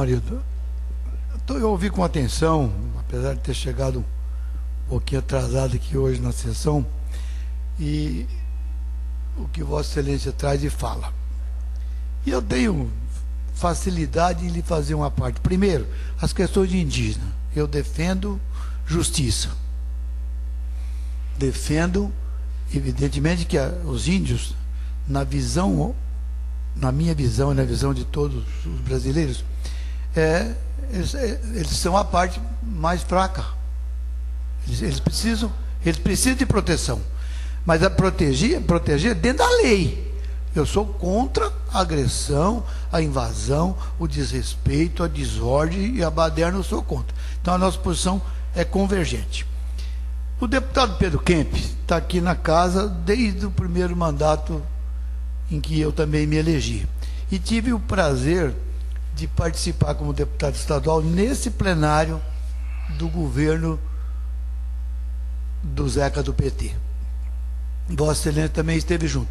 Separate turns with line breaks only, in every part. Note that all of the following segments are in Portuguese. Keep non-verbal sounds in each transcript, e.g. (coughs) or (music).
marido, eu ouvi com atenção, apesar de ter chegado um pouquinho atrasado aqui hoje na sessão, e o que Vossa Excelência traz e fala. E eu tenho facilidade em lhe fazer uma parte. Primeiro, as questões de indígena. Eu defendo justiça. Defendo, evidentemente, que os índios, na visão, na minha visão e na visão de todos os brasileiros, é, eles, é, eles são a parte mais fraca. Eles, eles, precisam, eles precisam de proteção. Mas a proteger, proteger dentro da lei. Eu sou contra a agressão, a invasão, o desrespeito, a desordem e a baderna eu sou contra. Então a nossa posição é convergente. O deputado Pedro Kemp está aqui na casa desde o primeiro mandato em que eu também me elegi. E tive o prazer de participar como deputado estadual nesse plenário do governo do Zeca do PT. Vossa Excelência também esteve junto.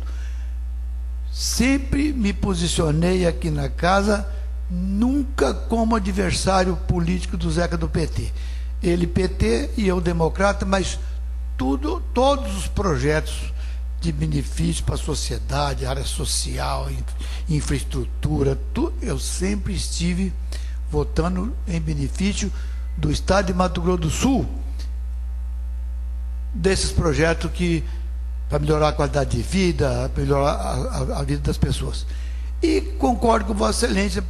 Sempre me posicionei aqui na casa, nunca como adversário político do Zeca do PT. Ele PT e eu democrata, mas tudo, todos os projetos de benefício para a sociedade, área social, infraestrutura, tu, eu sempre estive votando em benefício do Estado de Mato Grosso do Sul, desses projetos que para melhorar a qualidade de vida, melhorar a, a, a, vida das pessoas. E concordo com Vossa Excelência,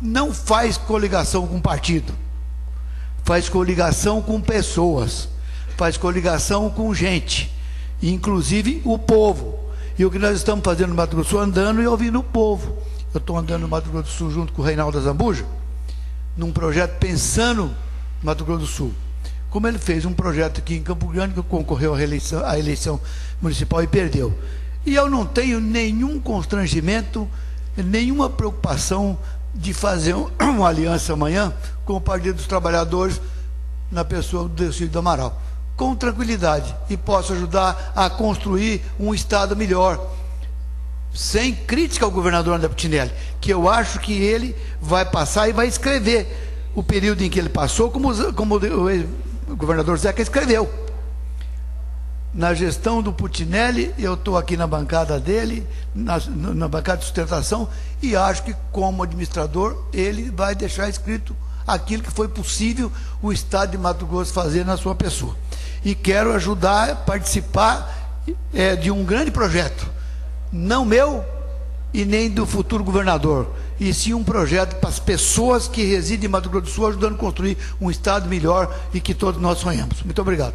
não faz coligação com partido, faz coligação com pessoas, faz coligação com gente inclusive o povo. E o que nós estamos fazendo no Mato Grosso Sul, andando e ouvindo o povo. Eu estou andando no Mato Grosso do Sul junto com o Reinaldo Zambuja, num projeto pensando no Mato Grosso do Sul. Como ele fez um projeto aqui em Campo Grande, que concorreu à eleição, à eleição municipal e perdeu. E eu não tenho nenhum constrangimento, nenhuma preocupação de fazer (coughs) uma aliança amanhã com o Partido dos Trabalhadores na pessoa do Delcídio Amaral com tranquilidade e posso ajudar a construir um Estado melhor. Sem crítica ao governador André Putinelli, que eu acho que ele vai passar e vai escrever o período em que ele passou, como, como o governador Zeca escreveu. Na gestão do Putinelli, eu estou aqui na bancada dele, na, na bancada de sustentação, e acho que, como administrador, ele vai deixar escrito aquilo que foi possível o Estado de Mato Grosso fazer na sua pessoa e quero ajudar a participar é, de um grande projeto, não meu e nem do futuro governador, e sim um projeto para as pessoas que residem em Mato Grosso do Sul, ajudando a construir um Estado melhor e que todos nós sonhamos. Muito obrigado.